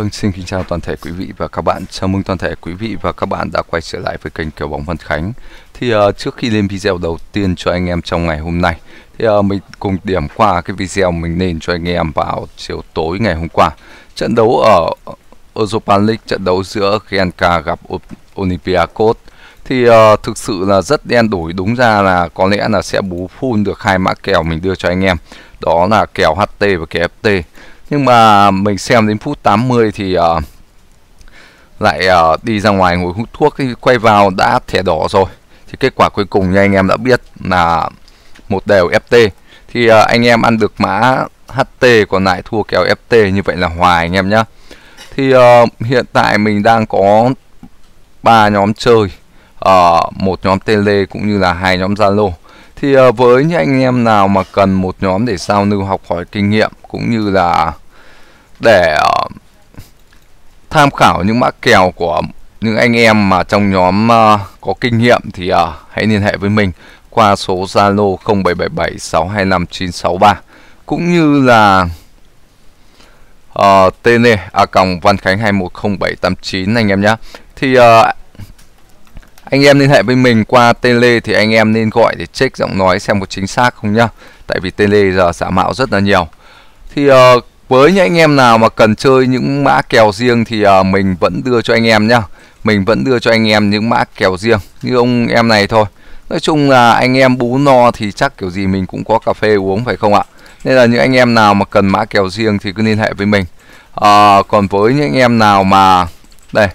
Vâng, xin kính chào toàn thể quý vị và các bạn. Chào mừng toàn thể quý vị và các bạn đã quay trở lại với kênh Kèo bóng Văn Khánh. Thì uh, trước khi lên video đầu tiên cho anh em trong ngày hôm nay, thì uh, mình cùng điểm qua cái video mình lên cho anh em vào chiều tối ngày hôm qua. Trận đấu ở Europa League, trận đấu giữa Genka gặp Olympiacos thì uh, thực sự là rất đen đổi đúng ra là có lẽ là sẽ bú full được hai mã kèo mình đưa cho anh em đó là kèo HT và kèo FT nhưng mà mình xem đến phút 80 thì uh, lại uh, đi ra ngoài ngồi hút thuốc thì quay vào đã thẻ đỏ rồi. Thì kết quả cuối cùng như anh em đã biết là một đều FT thì uh, anh em ăn được mã HT còn lại thua kèo FT như vậy là hòa anh em nhé thì uh, hiện tại mình đang có ba nhóm chơi uh, một nhóm tele cũng như là hai nhóm zalo thì ờ, với những anh em nào mà cần một nhóm để giao lưu học hỏi kinh nghiệm cũng như là để ờ, tham khảo những mã kèo của những anh em mà trong nhóm ờ, có kinh nghiệm thì hãy liên hệ với mình qua số Zalo 0777 625 963 cũng như là uh, tên này à còng Văn Khánh 210789 anh em nhé thì uh, anh em liên hệ với mình qua tele thì anh em nên gọi để check giọng nói xem có chính xác không nhá. Tại vì tele giờ giả mạo rất là nhiều. Thì uh, với những anh em nào mà cần chơi những mã kèo riêng thì uh, mình vẫn đưa cho anh em nhá. Mình vẫn đưa cho anh em những mã kèo riêng như ông em này thôi. Nói chung là anh em bú no thì chắc kiểu gì mình cũng có cà phê uống phải không ạ? Nên là những anh em nào mà cần mã kèo riêng thì cứ liên hệ với mình. À, còn với những anh em nào mà đây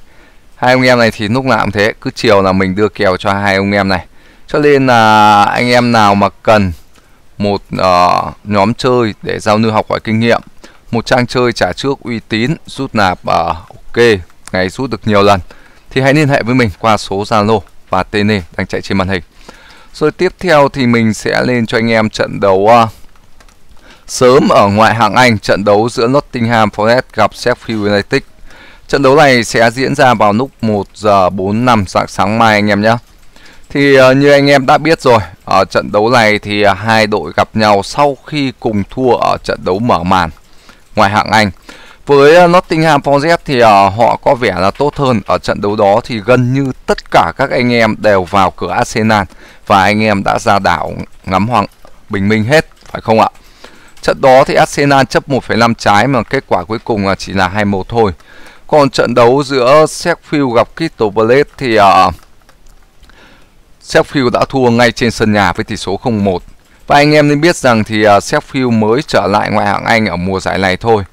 hai ông em này thì lúc nào cũng thế cứ chiều là mình đưa kèo cho hai ông em này. Cho nên là anh em nào mà cần một uh, nhóm chơi để giao lưu học hỏi kinh nghiệm một trang chơi trả trước uy tín rút nạp uh, ok ngày rút được nhiều lần thì hãy liên hệ với mình qua số Zalo và tên này đang chạy trên màn hình. Rồi tiếp theo thì mình sẽ lên cho anh em trận đấu uh, sớm ở ngoại hạng Anh trận đấu giữa Nottingham Forest gặp Sheffield United. Trận đấu này sẽ diễn ra vào lúc 1 giờ 45 sáng sáng mai anh em nhé. Thì ờ, như anh em đã biết rồi, ở trận đấu này thì ờ, hai đội gặp nhau sau khi cùng thua ở trận đấu mở màn ngoài hạng Anh. Với ờ, Nottingham Forest thì họ có vẻ là tốt hơn ở trận đấu đó thì gần như tất cả các anh em đều vào cửa Arsenal và anh em đã ra đảo ngắm hoàng bình minh hết phải không ạ? Trận đó thì Arsenal chấp 1,5 trái mà kết quả cuối cùng là chỉ là 2-1 thôi. Còn trận đấu giữa Sheffield gặp Crystal Palace thì uh, Sheffield đã thua ngay trên sân nhà với tỷ số 0-1. Và anh em nên biết rằng thì uh, Sheffield mới trở lại ngoại hạng Anh ở mùa giải này thôi.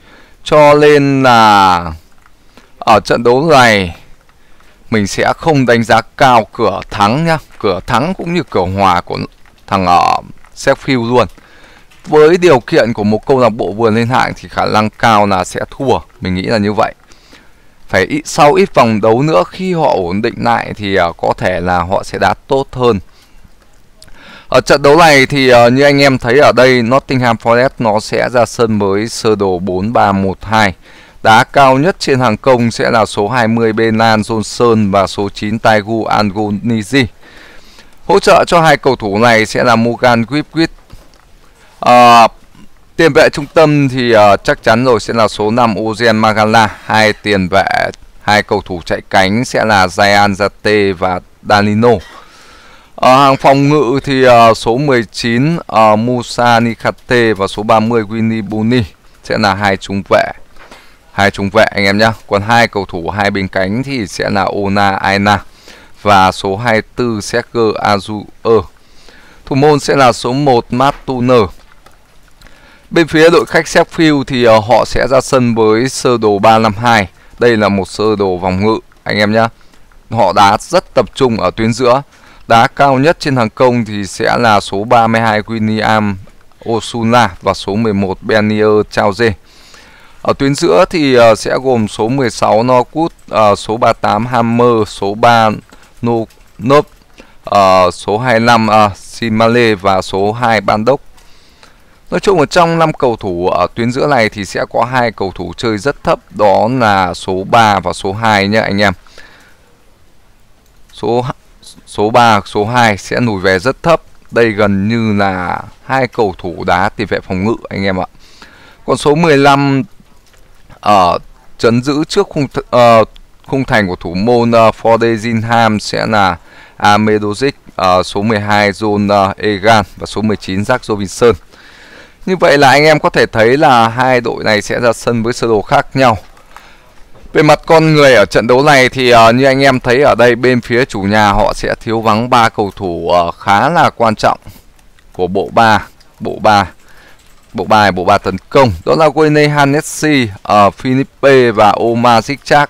Cho nên là ở trận đấu này mình sẽ không đánh giá cao cửa thắng nhá, cửa thắng cũng như cửa hòa của thằng ở uh, Sheffield luôn. Với điều kiện của một câu lạc bộ vừa lên hạng thì khả năng cao là sẽ thua, mình nghĩ là như vậy phải ít, sau ít vòng đấu nữa khi họ ổn định lại thì uh, có thể là họ sẽ đạt tốt hơn. Ở trận đấu này thì uh, như anh em thấy ở đây Nottingham Forest nó sẽ ra sân với sơ đồ 4312 Đá cao nhất trên hàng công sẽ là số 20 Benan Johnson và số 9 Taigu Angonizi. Hỗ trợ cho hai cầu thủ này sẽ là Morgan Griffith Uh, à, Tiền vệ trung tâm thì uh, chắc chắn rồi sẽ là số 5 Ozen Magala, hai tiền vệ hai cầu thủ chạy cánh sẽ là Zayan Zate và Danilo. Ở hàng phòng ngự thì uh, số 19 uh, Musa Nikate và số 30 Winnie Buni sẽ là hai trung vệ. Hai trung vệ anh em nhé. Còn hai cầu thủ hai bên cánh thì sẽ là Ona Aina và số 24 Sergio Azu. Thủ môn sẽ là số 1 Matt Turner Bên phía đội khách Sheffield thì ờ, họ sẽ ra sân với sơ đồ 352. Đây là một sơ đồ vòng ngự anh em nhé. Họ đá rất tập trung ở tuyến giữa. Đá cao nhất trên hàng công thì sẽ là số 32 William Osuna và số 11 Benier Chauze. Ở tuyến giữa thì ờ, sẽ gồm số 16 Norwood, ờ, số 38 Hammer, số 3 No Nop, uh, số 25 uh, Simale và số 2 Bandok. Nói chung là trong năm cầu thủ ở tuyến giữa này thì sẽ có hai cầu thủ chơi rất thấp đó là số 3 và số 2 nhé anh em. Số số 3, số 2 sẽ lùi về rất thấp. Đây gần như là hai cầu thủ đá tiền vệ phòng ngự anh em ạ. Còn số 15 ở chấn giữ trước khung th uh, khung thành của thủ môn ờ, uh, Fordezinham sẽ là Amedozic, uh, số 12 John uh, Egan và số 19 Jack Robinson. Như vậy là anh em có thể thấy là hai đội này sẽ ra sân với sơ đồ khác nhau. Về mặt con người ở trận đấu này thì uh, như anh em thấy ở đây bên phía chủ nhà họ sẽ thiếu vắng ba cầu thủ uh, khá là quan trọng của bộ ba, bộ ba, bộ bài bộ ba tấn công. Đó là Wayne Hanessi, uh, Philippe và Omar Zikchak.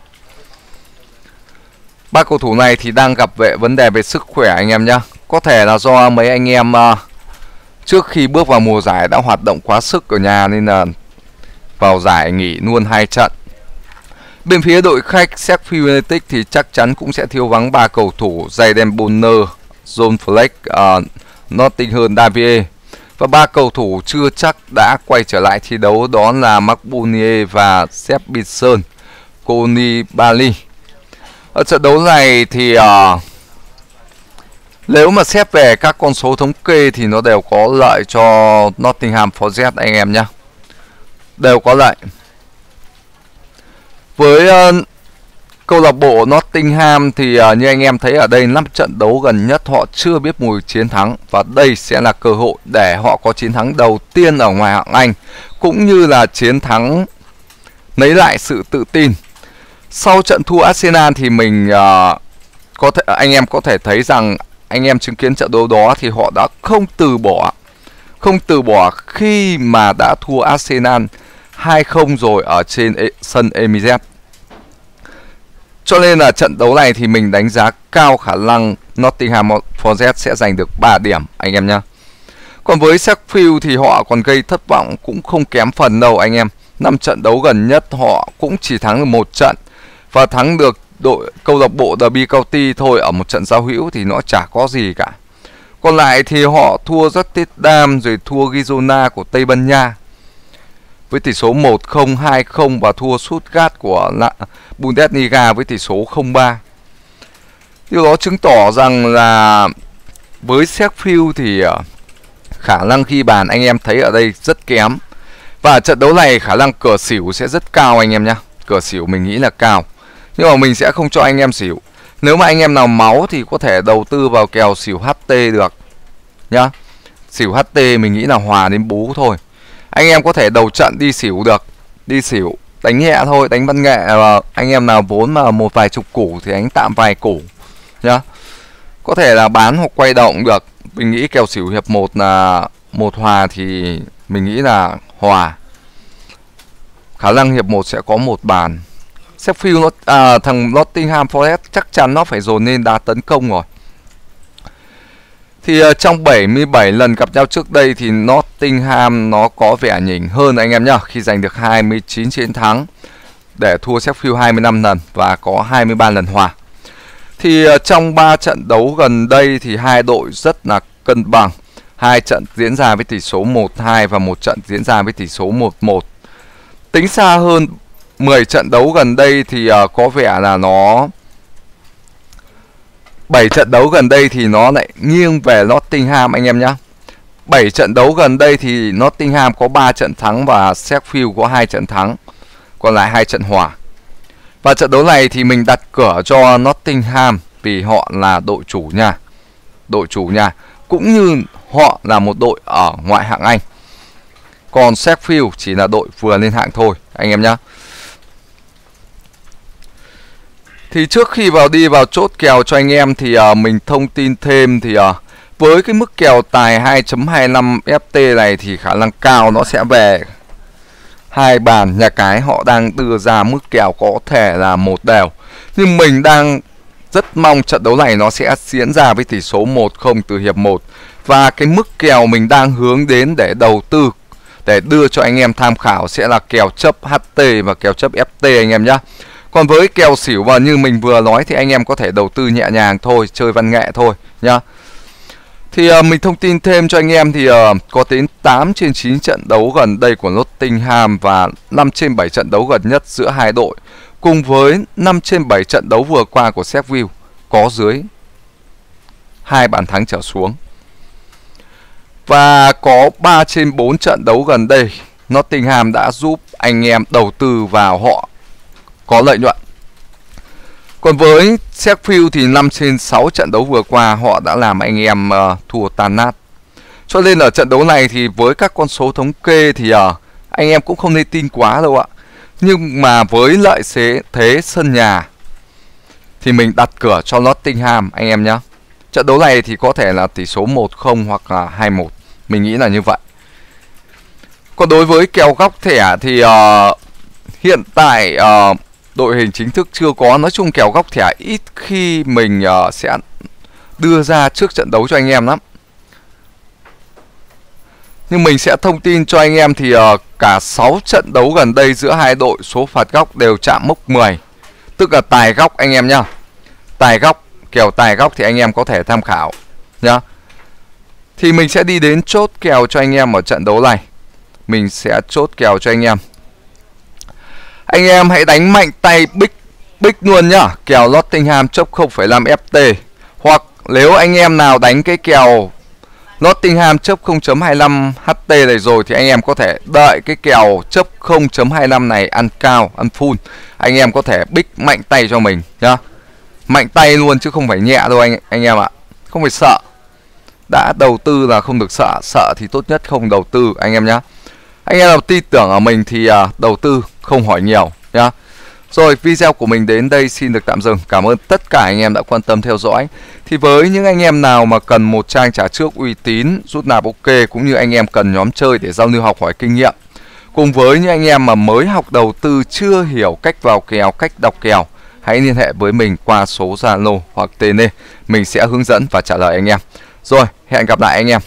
Ba cầu thủ này thì đang gặp vệ vấn đề về sức khỏe anh em nhé. Có thể là do mấy anh em uh, trước khi bước vào mùa giải đã hoạt động quá sức ở nhà nên là vào giải nghỉ luôn hai trận. Bên phía đội khách Sheffield United thì chắc chắn cũng sẽ thiếu vắng ba cầu thủ Jayden Bonner, John Fleck, uh, Nottingham Davie và ba cầu thủ chưa chắc đã quay trở lại thi đấu đó là Mark Bonier và Sepp Binson, Koni Bali. Ở trận đấu này thì uh, nếu mà xét về các con số thống kê thì nó đều có lợi cho Nottingham Forest anh em nhé. Đều có lợi. Với uh, câu lạc bộ Nottingham thì uh, như anh em thấy ở đây 5 trận đấu gần nhất họ chưa biết mùi chiến thắng và đây sẽ là cơ hội để họ có chiến thắng đầu tiên ở ngoài hạng Anh cũng như là chiến thắng lấy lại sự tự tin. Sau trận thua Arsenal thì mình uh, có thể anh em có thể thấy rằng anh em chứng kiến trận đấu đó thì họ đã không từ bỏ, không từ bỏ khi mà đã thua Arsenal 2-0 rồi ở trên e-, sân Emirates. Cho nên là trận đấu này thì mình đánh giá cao khả năng Nottingham Forest sẽ giành được 3 điểm, anh em nhé. Còn với Sheffield thì họ còn gây thất vọng cũng không kém phần đâu, anh em. năm trận đấu gần nhất họ cũng chỉ thắng được một trận và thắng được đội câu lạc bộ Derby County thôi ở một trận giao hữu thì nó chả có gì cả. Còn lại thì họ thua rất tiết đam rồi thua Gizona của Tây Ban Nha với tỷ số 1-0, 2-0 và thua Stuttgart của Bundesliga với tỷ số 0-3. Điều đó chứng tỏ rằng là với Sheffield thì ờ, khả năng ghi bàn anh em thấy ở đây rất kém. Và trận đấu này khả năng cửa xỉu sẽ rất cao anh em nhé. Cửa xỉu mình nghĩ là cao. Nhưng mà mình sẽ không cho anh em xỉu. Nếu mà anh em nào máu thì có thể đầu tư vào kèo xỉu HT được. Nhá. Xỉu HT mình nghĩ là hòa đến bú thôi anh em có thể đầu trận đi xỉu được, đi xỉu, đánh nhẹ thôi, đánh văn nghệ và anh em nào vốn mà một vài chục củ thì anh tạm vài củ, nhá có thể là bán hoặc quay động được mình nghĩ kèo xỉu hiệp một là một hòa thì mình nghĩ là hòa khả năng hiệp một sẽ có một bàn Sheffield nó à, thằng Nottingham Forest chắc chắn nó phải dồn lên đá tấn công rồi thì uh, trong 77 lần gặp nhau trước đây thì Nottingham nó có vẻ nhỉnh hơn anh em nhá khi giành được 29 chiến thắng để thua Sheffield 25 lần và có 23 lần hòa. Thì uh, trong 3 trận đấu gần đây thì hai đội rất là cân bằng. Hai trận diễn ra với tỷ số 1-2 và một trận diễn ra với tỷ số 1-1. Tính xa hơn 10 trận đấu gần đây thì uh, có vẻ là nó 7 trận đấu gần đây thì nó lại nghiêng về Nottingham anh em nhé. 7 trận đấu gần đây thì Nottingham có 3 trận thắng và Sheffield có 2 trận thắng. Còn lại hai trận hòa. Và trận đấu này thì mình đặt cửa cho Nottingham vì họ là đội chủ nhà. Đội chủ nhà cũng như họ là một đội ở ngoại hạng Anh. Còn Sheffield chỉ là đội vừa lên hạng thôi anh em nhé. Thì trước khi vào đi vào chốt kèo cho anh em thì uh, mình thông tin thêm thì uh, với cái mức kèo tài 2.25 FT này thì khả năng cao nó sẽ về hai bàn nhà cái họ đang đưa ra mức kèo có thể là một đều. Nhưng mình đang rất mong trận đấu này nó sẽ diễn ra với tỷ số 1-0 từ hiệp 1 và cái mức kèo mình đang hướng đến để đầu tư để đưa cho anh em tham khảo sẽ là kèo chấp HT và kèo chấp FT anh em nhé. Còn với kèo xỉu và như mình vừa nói thì anh em có thể đầu tư nhẹ nhàng thôi, chơi văn nghệ thôi nhá. Thì uh, mình thông tin thêm cho anh em thì uh, có đến 8 trên 9 trận đấu gần đây của Nottingham và 5 trên 7 trận đấu gần nhất giữa hai đội cùng với 5 trên 7 trận đấu vừa qua của Sheffield có dưới hai bàn thắng trở xuống. Và có 3 trên 4 trận đấu gần đây Nottingham đã giúp anh em đầu tư vào họ có lợi nhuận. Còn với Sheffield thì 5 trên 6 trận đấu vừa qua họ đã làm anh em uh, thua tan nát. Cho nên ở trận đấu này thì với các con số thống kê thì uh, anh em cũng không nên tin quá đâu ạ. Nhưng mà với lợi thế, thế sân nhà thì mình đặt cửa cho Nottingham anh em nhé trận đấu này thì có thể là tỷ số 1-0 hoặc là 2-1 mình nghĩ là như vậy. Còn đối với kèo góc thẻ thì uh, hiện tại uh, đội hình chính thức chưa có nói chung kèo góc thẻ ít khi mình uh, sẽ đưa ra trước trận đấu cho anh em lắm. Nhưng mình sẽ thông tin cho anh em thì uh, cả 6 trận đấu gần đây giữa hai đội số phạt góc đều chạm mốc 10 tức là tài góc anh em nhá. Tài góc kèo tài góc thì anh em có thể tham khảo nhá. Thì mình sẽ đi đến chốt kèo cho anh em ở trận đấu này. Mình sẽ chốt kèo cho anh em anh em hãy đánh mạnh tay big big luôn nhá kèo Nottingham chấp 0,5 FT hoặc nếu anh em nào đánh cái kèo Nottingham chấp 0.25 HT này rồi thì anh em có thể đợi cái kèo chấp 0.25 này ăn cao, ăn full. Anh em có thể bích mạnh tay cho mình nhá. Mạnh tay luôn chứ không phải nhẹ đâu anh anh em ạ. Không phải sợ. Đã đầu tư là không được sợ, sợ thì tốt nhất không đầu tư anh em nhá. Anh em nào tin tưởng ở mình thì uh, đầu tư không hỏi nhiều nhá. Rồi video của mình đến đây xin được tạm dừng. Cảm ơn tất cả anh em đã quan tâm theo dõi. Thì với những anh em nào mà cần một trang trả trước uy tín, rút nạp ok cũng như anh em cần nhóm chơi để giao lưu học hỏi kinh nghiệm. Cùng với những anh em mà mới học đầu tư chưa hiểu cách vào kèo, cách đọc kèo, hãy liên hệ với mình qua số Zalo hoặc tên Mình sẽ hướng dẫn và trả lời anh em. Rồi, hẹn gặp lại anh em.